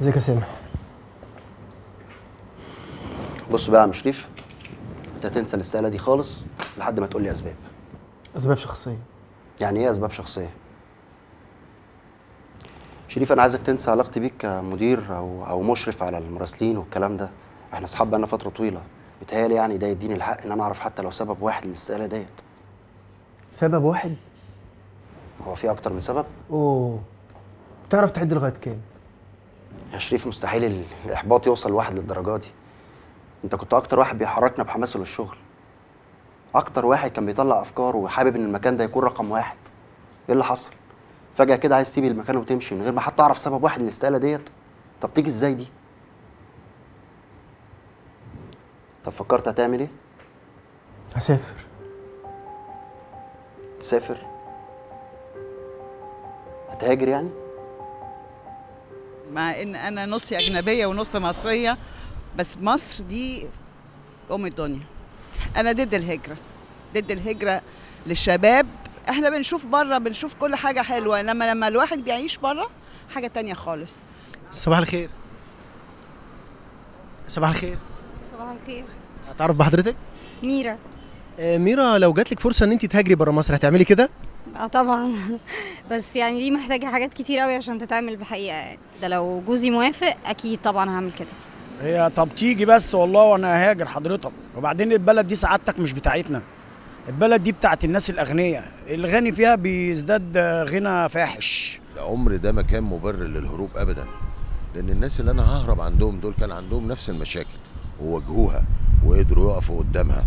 ازيك يا سامح؟ بص بقى يا عم شريف انت تنسى الاستقالة دي خالص لحد ما تقول لي أسباب. أسباب شخصية. يعني إيه أسباب شخصية؟ شريف أنا عايزك تنسى علاقتي بيك كمدير أو أو مشرف على المراسلين والكلام ده. إحنا أصحاب بقالنا فترة طويلة. بيتهيألي يعني ده يديني الحق إن أنا أعرف حتى لو سبب واحد للاستقالة ديت. سبب واحد؟ هو في أكتر من سبب؟ أوه. تعرف تعد لغاية كام؟ يا شريف مستحيل ال- الإحباط يوصل لواحد للدرجة دي. أنت كنت أكتر واحد بيحركنا بحماسه للشغل. أكتر واحد كان بيطلع أفكار وحابب إن المكان ده يكون رقم واحد. إيه اللي حصل؟ فجأة كده عايز تسيب المكان وتمشي من غير ما حتى أعرف سبب واحد للاستقاله ديت؟ طب تيجي إزاي دي؟ طب فكرت هتعمل إيه؟ هسافر. تسافر؟ هتهاجر يعني؟ مع إن أنا نصي أجنبية ونص مصرية بس مصر دي أم الدنيا. أنا ضد الهجرة ضد الهجرة للشباب. إحنا بنشوف بره بنشوف كل حاجة حلوة انما لما الواحد بيعيش بره حاجة تانية خالص. صباح الخير. صباح الخير. صباح الخير. اتعرف بحضرتك؟ ميرا. آه ميرا لو جات لك فرصة إن انت تهاجري بره مصر هتعملي كده؟ آه طبعا. بس يعني دي محتاجة حاجات كتير قوي عشان تتعمل بحقيقة. يعني ده لو جوزي موافق أكيد طبعا هعمل كده. هي طب تيجي بس والله وأنا هاجر حضرتك. وبعدين البلد دي سعادتك مش بتاعتنا. البلد دي بتاعت الناس الأغنياء. الغني فيها بيزداد غنى فاحش. عمر ده مكان مبرر للهروب ابدا. لأن الناس اللي أنا ههرب عندهم دول كان عندهم نفس المشاكل. وواجهوها وقدروا يقفوا قدامها.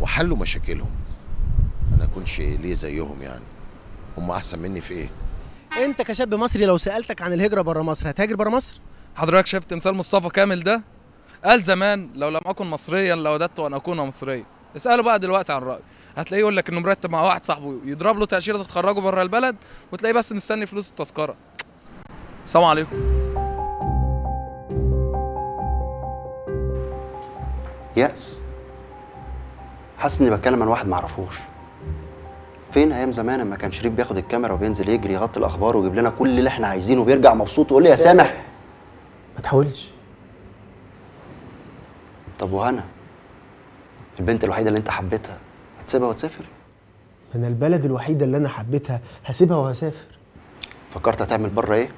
وحلوا مشاكلهم. اكونش ليه زيهم يعني. هم أحسن مني في إيه؟ أنت كشاب مصري لو سألتك عن الهجرة بره مصر هتهاجر بره مصر؟ حضرتك شايف تمثال مصطفى كامل ده؟ قال زمان لو لم أكن مصريا لوددت أن أكون مصريا. اسأله بقى دلوقتي عن رايه هتلاقيه يقول لك إنه مرتب مع واحد صاحبه يضرب له تأشيرة تخرجه بره البلد وتلاقيه بس مستني فلوس التذكرة. السلام عليكم. يأس. حاسس إني بتكلم عن واحد معرفوش فين أيام زمان لما كان شريف بياخد الكاميرا وبينزل يجري يغطي الأخبار ويجيب لنا كل اللي إحنا عايزينه وبيرجع مبسوط ويقول لي يا سامح. ما تحاولش. طب وهنا؟ البنت الوحيدة اللي أنت حبيتها هتسيبها وتسافر؟ أنا البلد الوحيدة اللي أنا حبيتها هسيبها وهسافر. فكرت هتعمل بره إيه؟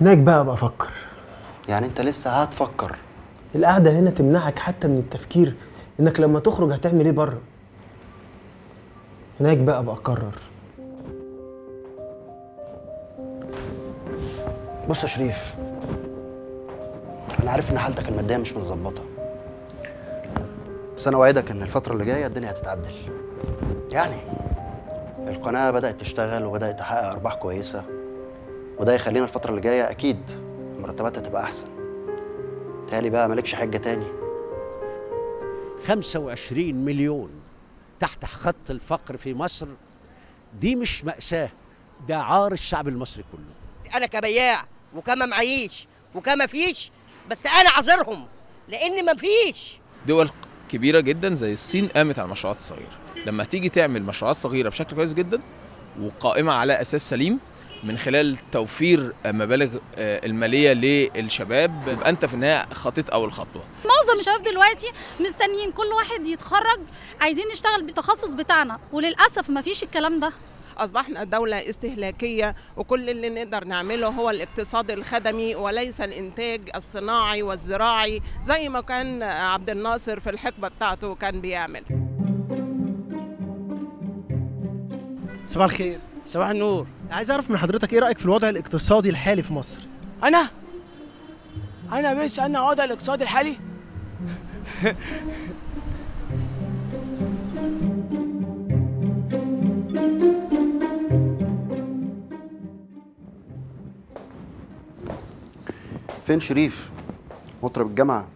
هناك بقى ابقى أفكر يعني أنت لسه هتفكر. القعدة هنا تمنعك حتى من التفكير. إنك لما تخرج هتعمل إيه بره؟ هناك بقى ابقى اقرر بص يا شريف أنا عارف إن حالتك المادية مش متظبطة. بس أنا اوعدك إن الفترة اللي جاية الدنيا هتتعدل. يعني القناة بدأت تشتغل وبدأت تحقق أرباح كويسة وده يخلينا الفترة اللي جاية أكيد مرتباتها تبقى أحسن. تالي بقى مالكش حجة تاني. 25 مليون. تحت خط الفقر في مصر دي مش مأساة ده عار الشعب المصري كله. أنا كبياع وكما معيش وكما فيش بس أنا عذرهم لأن ما فيش. دول كبيرة جدا زي الصين قامت على المشروعات الصغيرة. لما تيجي تعمل مشروعات صغيرة بشكل كويس جدا وقائمة على أساس سليم من خلال توفير مبالغ آه، المالية للشباب يبقى أنت في النهاية خطيت أول خطوة. معظم الشباب دلوقتي مستنيين كل واحد يتخرج عايزين نشتغل بالتخصص بتاعنا وللأسف ما فيش الكلام ده. أصبحنا دولة استهلاكية وكل اللي نقدر نعمله هو الاقتصاد الخدمي وليس الإنتاج الصناعي والزراعي زي ما كان عبد الناصر في الحقبة بتاعته كان بيعمل. صباح الخير. صباح النور. عايز أعرف من حضرتك إيه رأيك في الوضع الاقتصادي الحالي في مصر؟ أنا؟ أنا بس أنا وضع الاقتصادي الحالي؟ فين شريف؟ مطرب الجامعة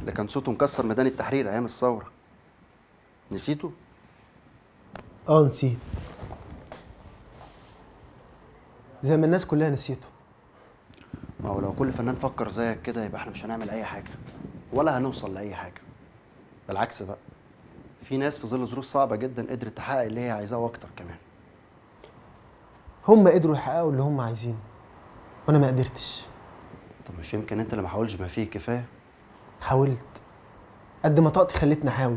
اللي كان صوته مكسر ميدان التحرير أيام الثورة. نسيته؟ آه نسيت. زي ما الناس كلها نسيته. ما هو لو كل فنان فكر زيك كده يبقى إحنا مش هنعمل أي حاجة ولا هنوصل لأي حاجة. بالعكس بقى في ناس في ظل ظروف صعبة جدا قدرت تحقق اللي هي عايزاه وأكتر كمان. هم قدروا يحققوا اللي هم عايزينه وأنا ما قدرتش. طب مش يمكن أنت اللي ما حاولش ما فيه كفاية؟ حاولت. قد ما طاقتي خلتني أحاول.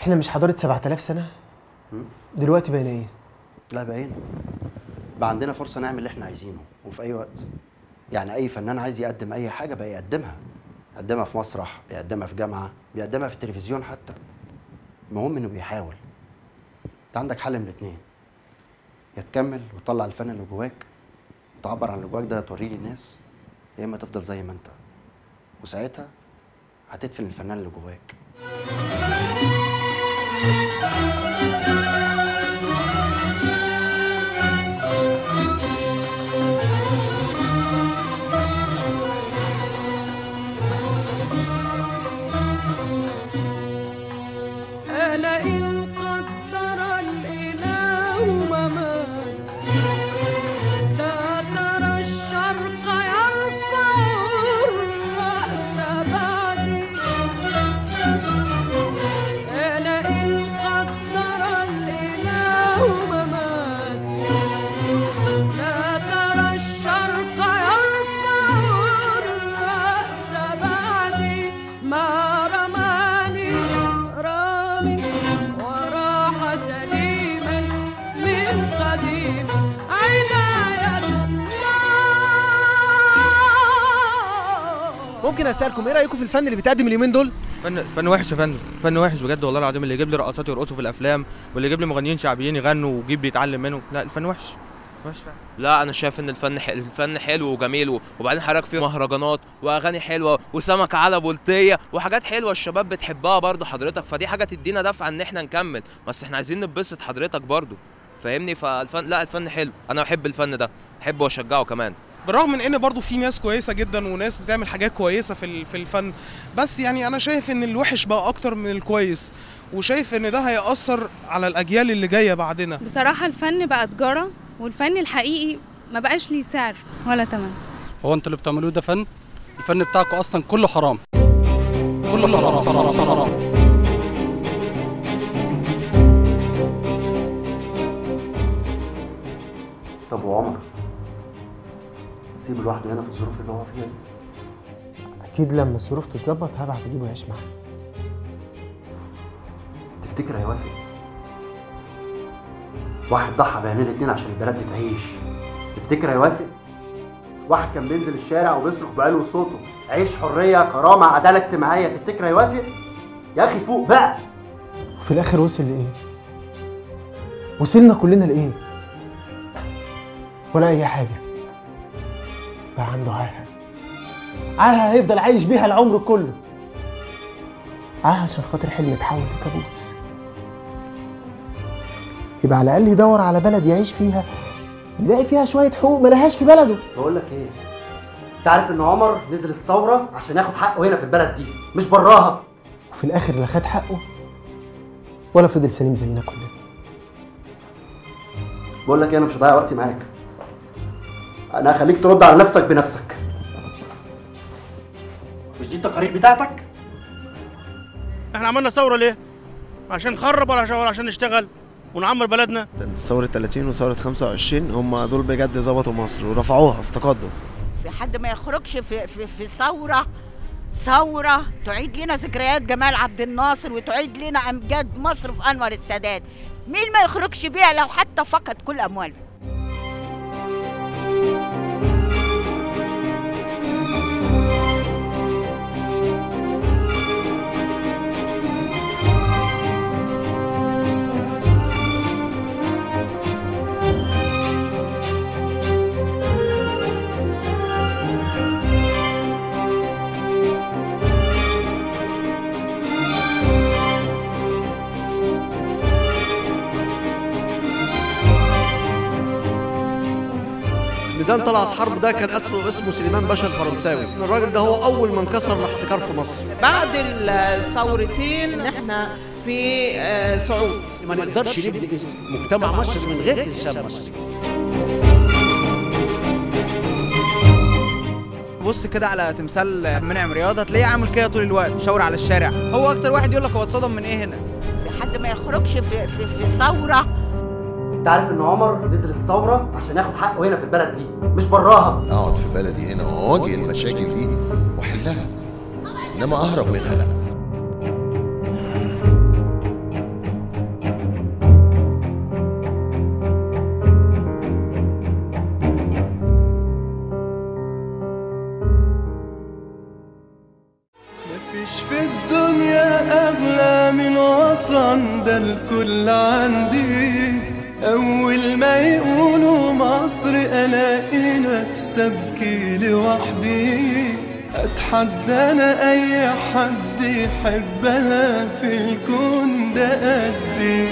إحنا مش حضارة 7000 سنة؟ دلوقتي بقينا إيه؟ لا بقينا. بقى عندنا فرصة نعمل اللي إحنا عايزينه وفي أي وقت. يعني أي فنان عايز يقدم أي حاجة بقى يقدمها. يقدمها في مسرح بيقدمها في جامعة بيقدمها في التلفزيون حتى. المهم إنه بيحاول. أنت عندك حل من الاتنين. يا تكمل وتطلع الفن اللي جواك وتعبر عن اللي جواك ده توريه للناس. يا إما تفضل زي ما أنت. وساعتها هتدفن الفنان اللي جواك. ممكن أسألكم إيه رأيكم في الفن اللي بيتقدم اليومين دول؟ فن فن وحش يا فندم فن وحش بجد والله العظيم اللي يجيب لي رقصات يرقصوا في الأفلام واللي يجيب لي مغنيين شعبيين يغنوا ويجيب بيتعلم منه لا الفن وحش وحش فعلا. لا أنا شايف إن الفن حلو الفن حلو وجميل وبعدين حضرتك فيه مهرجانات وأغاني حلوة وسمك على بلطية وحاجات حلوة الشباب بتحبها برضو حضرتك فدي حاجة تدينا دفعة إن إحنا نكمل. بس إحنا عايزين نبسط حضرتك برضو فاهمني؟ فالفن لا الفن حلو أنا بحب الفن ده أحبه وأشجعه كمان. بالرغم من إن برضو في ناس كويسة جدا وناس بتعمل حاجات كويسة في ال- في الفن بس يعني أنا شايف إن الوحش بقى أكتر من الكويس وشايف إن ده هيأثر على الأجيال اللي جاية بعدنا. بصراحة الفن بقى تجارة والفن الحقيقي ما بقاش ليه سعر ولا تمن. هو أنتوا اللي بتعملوه ده فن؟ الفن بتاعكم أصلا كله حرام. كله حرام. حرام. حرام. طب وعمر؟ تسيبه لوحده هنا في الظروف اللي هو فيها دي. أكيد لما الظروف تتظبط هبعت أجيبه يعيش معايا تفتكر هيوافق؟ واحد ضحى بعينين الاتنين عشان البلد دي تعيش تفتكر هيوافق؟ واحد كان بينزل الشارع وبيصرخ بعلو صوته. عيش حرية كرامة عدالة اجتماعية. تفتكر هيوافق؟ يا أخي فوق بقى. وفي الآخر وصل لإيه؟ وصلنا كلنا لإيه؟ ولا أي حاجة. بقى عنده عاهة. عاهة هيفضل عايش بيها العمر كله. عاهة عشان خاطر حلم اتحول لكابوس. يبقى على الأقل يدور على بلد يعيش فيها يلاقي فيها شوية حقوق ملهاش في بلده. بقول لك إيه؟ أنت عارف إن عمر نزل الثورة عشان ياخد حقه هنا في البلد دي مش براها. وفي الآخر لا خد حقه ولا فضل سليم زينا كلنا. بقول لك إيه أنا مش هضيع وقتي معاك. أنا هخليك ترد على نفسك بنفسك. مش دي التقارير بتاعتك؟ إحنا عملنا ثورة ليه؟ عشان نخرب ولا عشان نشتغل ونعمر بلدنا؟ ثورة 30 وثورة 25 هم دول بجد ظبطوا مصر ورفعوها في تقدم. في حد ما يخرجش في في في ثورة ثورة تعيد لنا ذكريات جمال عبد الناصر وتعيد لنا أمجاد مصر في أنور السادات. مين ما يخرجش بيها لو حتى فقد كل أمواله؟ ميدان طلعت حرب ده كان اسمه اسمه سليمان باشا الفرنساوي. الراجل ده هو أول من كسر الاحتكار في مصر. بعد الثورتين إحنا في آه، صعود. ما نقدرش نبني مجتمع مصري من غير انسان مصري. بص كده على تمثال منعم رياض هتلاقيه عامل كده طول الوقت مشاور على الشارع. هو أكتر واحد يقول لك هو اتصدم من إيه هنا؟ في حد ما يخرجش في في في ثورة انت عارف ان عمر نزل الثوره عشان ياخد حقه هنا في البلد دي مش براها. اقعد في بلدي هنا واواجه المشاكل دي واحلها انما اهرب منها. لا أبكي لوحدي. أتحدى أنا أي حد يحبها في الكون ده قدي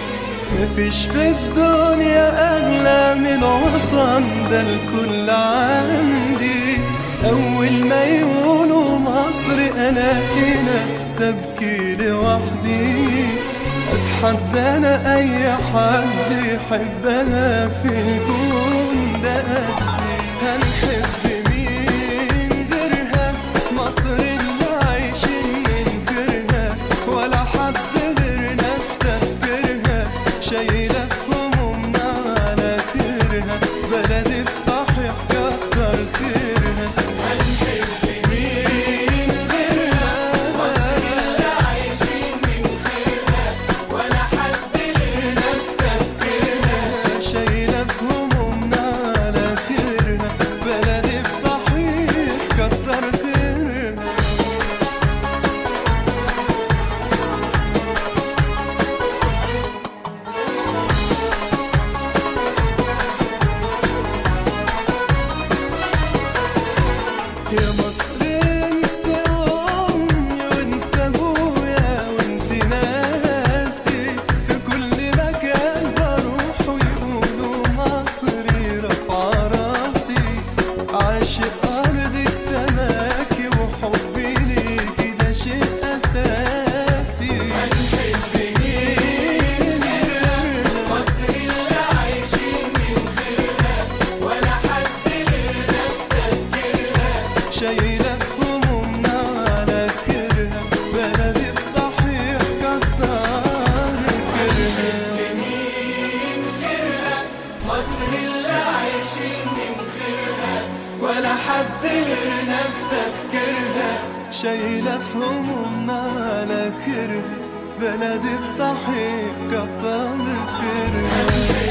مفيش في الدنيا أغلى من وطن ده الكل عندي. أول ما يقولوا مصر ألاقي نفسي أبكي لوحدي. أتحدى أنا أي حد يحبها في الكون ده قدي cheio شايلة في همومنا على خيرها بلدي بصحيح كتر خيرها